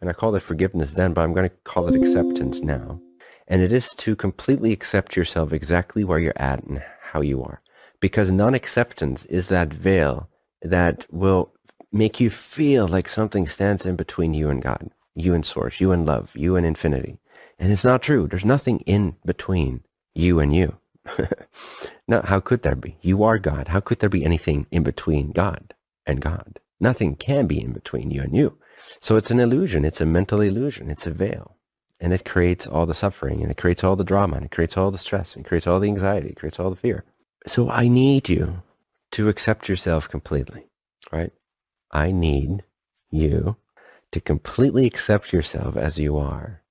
and I called it forgiveness then, but I'm going to call it acceptance now. And it is to completely accept yourself exactly where you're at and how you are. Because non-acceptance is that veil that will make you feel like something stands in between you and God, you and source, you and love, you and infinity. And it's not true. There's nothing in between you and you. now, how could there be? You are God. How could there be anything in between God and God? Nothing can be in between you and you. So it's an illusion. It's a mental illusion. It's a veil and it creates all the suffering and it creates all the drama and it creates all the stress and it creates all the anxiety, it creates all the fear. So I need you to accept yourself completely, right? I need you to completely accept yourself as you are.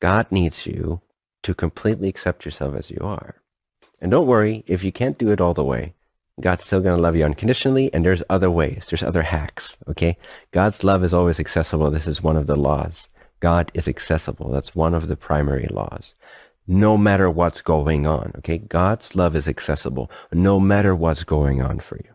God needs you to completely accept yourself as you are. And don't worry, if you can't do it all the way, God's still going to love you unconditionally, and there's other ways. There's other hacks, okay? God's love is always accessible. This is one of the laws. God is accessible. That's one of the primary laws. No matter what's going on, okay? God's love is accessible no matter what's going on for you.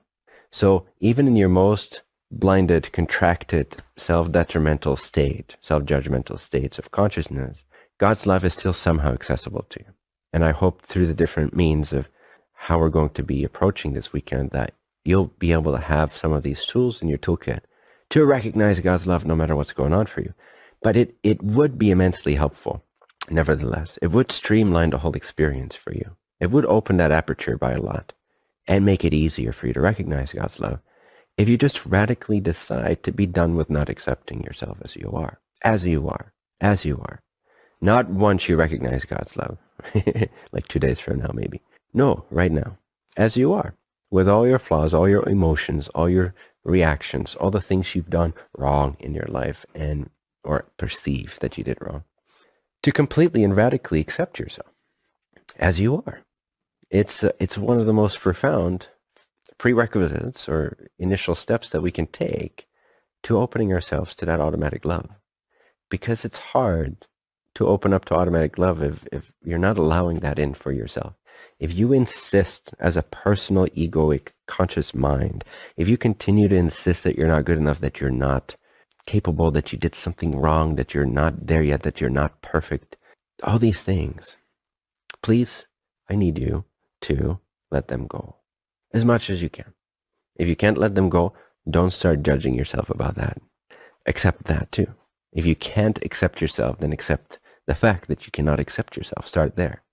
So even in your most blinded, contracted, self-detrimental state, self-judgmental states of consciousness, God's love is still somehow accessible to you. And I hope through the different means of how we're going to be approaching this weekend that you'll be able to have some of these tools in your toolkit to recognize God's love no matter what's going on for you. But it, it would be immensely helpful. Nevertheless, it would streamline the whole experience for you. It would open that aperture by a lot and make it easier for you to recognize God's love if you just radically decide to be done with not accepting yourself as you are, as you are, as you are. Not once you recognize God's love, like two days from now maybe. No, right now, as you are, with all your flaws, all your emotions, all your reactions, all the things you've done wrong in your life and or perceive that you did wrong, to completely and radically accept yourself as you are. It's, uh, it's one of the most profound prerequisites or initial steps that we can take to opening ourselves to that automatic love. Because it's hard to open up to automatic love if, if you're not allowing that in for yourself. If you insist as a personal egoic conscious mind, if you continue to insist that you're not good enough, that you're not capable, that you did something wrong, that you're not there yet, that you're not perfect. All these things. Please, I need you to let them go as much as you can. If you can't let them go, don't start judging yourself about that. Accept that too. If you can't accept yourself, then accept the fact that you cannot accept yourself. Start there.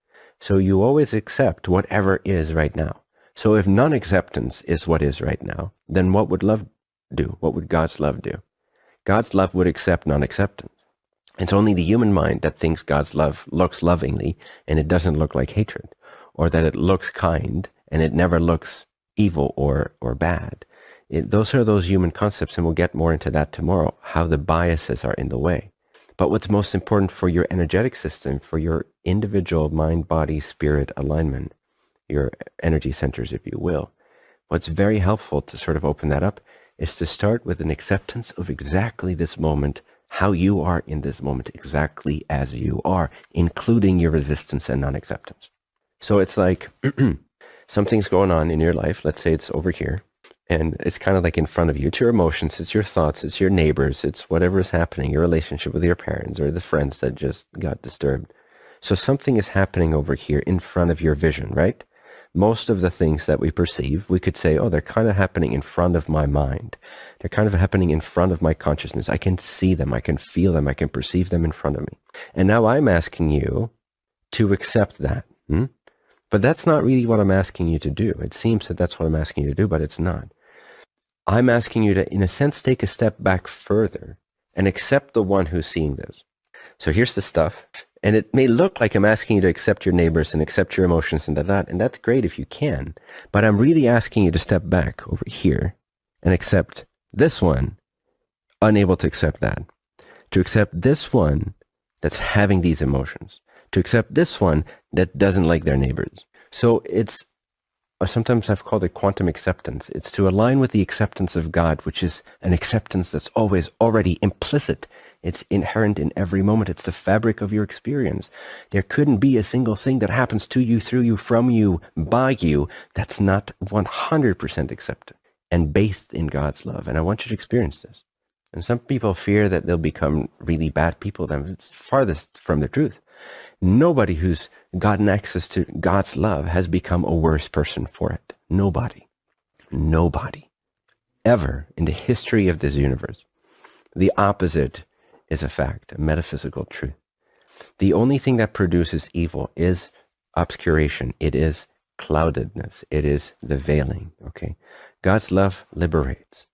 So you always accept whatever is right now. So if non-acceptance is what is right now, then what would love do? What would God's love do? God's love would accept non-acceptance. It's only the human mind that thinks God's love looks lovingly and it doesn't look like hatred, or that it looks kind and it never looks evil or, or bad. It, those are those human concepts, and we'll get more into that tomorrow, how the biases are in the way. But what's most important for your energetic system, for your individual mind, body, spirit alignment, your energy centers, if you will, what's very helpful to sort of open that up is to start with an acceptance of exactly this moment, how you are in this moment, exactly as you are, including your resistance and non-acceptance. So it's like something's going on in your life. Let's say it's over here and it's kind of like in front of you. It's your emotions, it's your thoughts, it's your neighbors, it's whatever is happening, your relationship with your parents or the friends that just got disturbed. So something is happening over here in front of your vision, right? most of the things that we perceive, we could say, oh, they're kind of happening in front of my mind. They're kind of happening in front of my consciousness. I can see them. I can feel them. I can perceive them in front of me. And now I'm asking you to accept that. Hmm? But that's not really what I'm asking you to do. It seems that that's what I'm asking you to do, but it's not. I'm asking you to, in a sense, take a step back further and accept the one who's seeing this. So here's the stuff. And it may look like I'm asking you to accept your neighbors and accept your emotions and that, and that's great if you can. But I'm really asking you to step back over here and accept this one, unable to accept that. To accept this one that's having these emotions. To accept this one that doesn't like their neighbors. So it's, sometimes I've called it quantum acceptance. It's to align with the acceptance of God, which is an acceptance that's always already implicit it's inherent in every moment. It's the fabric of your experience. There couldn't be a single thing that happens to you, through you, from you, by you that's not 100% accepted and bathed in God's love. And I want you to experience this. And some people fear that they'll become really bad people. Then it's farthest from the truth. Nobody who's gotten access to God's love has become a worse person for it. Nobody. Nobody. Ever in the history of this universe. The opposite is a fact, a metaphysical truth. The only thing that produces evil is obscuration. It is cloudedness. It is the veiling. Okay. God's love liberates.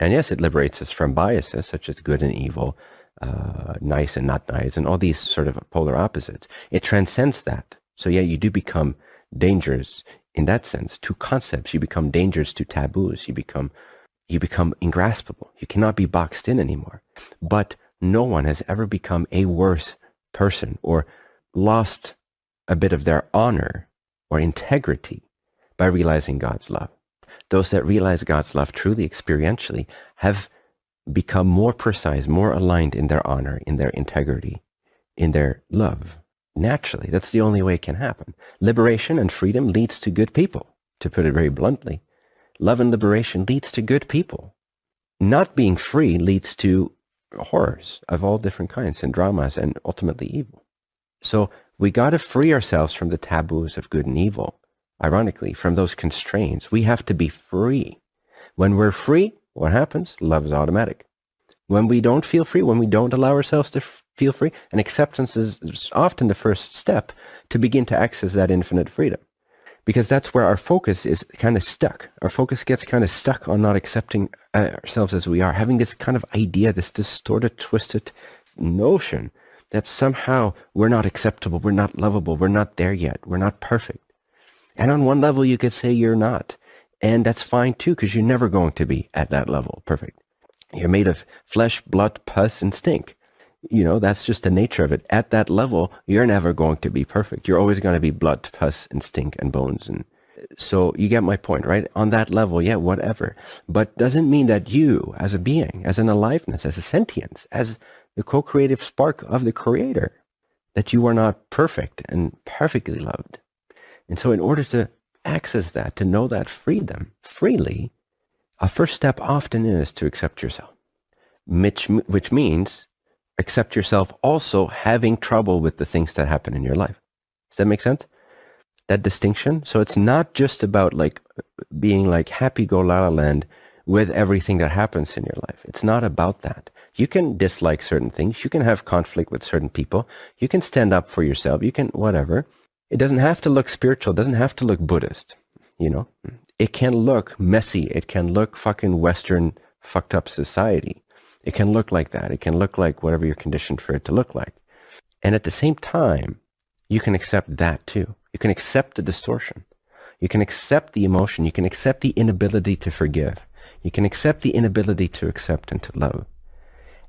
And yes, it liberates us from biases such as good and evil, uh, nice and not nice, and all these sort of polar opposites. It transcends that. So yeah, you do become dangerous in that sense to concepts. You become dangerous to taboos. You become you become ingraspable. You cannot be boxed in anymore. But no one has ever become a worse person or lost a bit of their honor or integrity by realizing God's love. Those that realize God's love truly experientially have become more precise, more aligned in their honor, in their integrity, in their love. Naturally, that's the only way it can happen. Liberation and freedom leads to good people, to put it very bluntly. Love and liberation leads to good people. Not being free leads to horrors of all different kinds and dramas and ultimately evil. So we got to free ourselves from the taboos of good and evil. Ironically, from those constraints, we have to be free. When we're free, what happens? Love is automatic. When we don't feel free, when we don't allow ourselves to feel free, and acceptance is often the first step to begin to access that infinite freedom. Because that's where our focus is kind of stuck. Our focus gets kind of stuck on not accepting uh, ourselves as we are, having this kind of idea, this distorted, twisted notion that somehow we're not acceptable, we're not lovable, we're not there yet, we're not perfect. And on one level, you could say you're not. And that's fine too, because you're never going to be at that level perfect. You're made of flesh, blood, pus, and stink. You know, that's just the nature of it. At that level, you're never going to be perfect. You're always going to be blood, pus, and stink, and bones. And so you get my point, right? On that level, yeah, whatever. But doesn't mean that you, as a being, as an aliveness, as a sentience, as the co-creative spark of the creator, that you are not perfect and perfectly loved. And so in order to access that, to know that freedom freely, a first step often is to accept yourself, which, which means accept yourself also having trouble with the things that happen in your life. Does that make sense? That distinction. So it's not just about like being like happy go la la land with everything that happens in your life. It's not about that. You can dislike certain things. You can have conflict with certain people. You can stand up for yourself. You can whatever. It doesn't have to look spiritual. It doesn't have to look Buddhist. You know, it can look messy. It can look fucking Western fucked up society. It can look like that. It can look like whatever you're conditioned for it to look like. And at the same time, you can accept that too. You can accept the distortion. You can accept the emotion. You can accept the inability to forgive. You can accept the inability to accept and to love.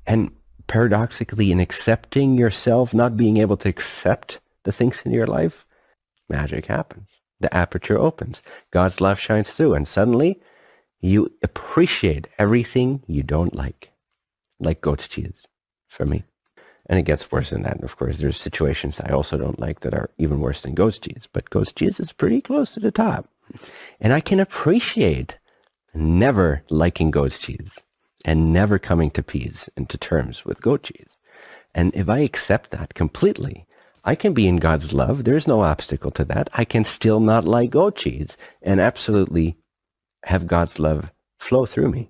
And paradoxically, in accepting yourself, not being able to accept the things in your life, magic happens. The aperture opens. God's love shines through. And suddenly you appreciate everything you don't like. Like goat's cheese for me. And it gets worse than that. And of course, there's situations I also don't like that are even worse than goat's cheese. But goat's cheese is pretty close to the top. And I can appreciate never liking goat's cheese and never coming to peace and to terms with goat cheese. And if I accept that completely, I can be in God's love. There's no obstacle to that. I can still not like goat cheese and absolutely have God's love flow through me.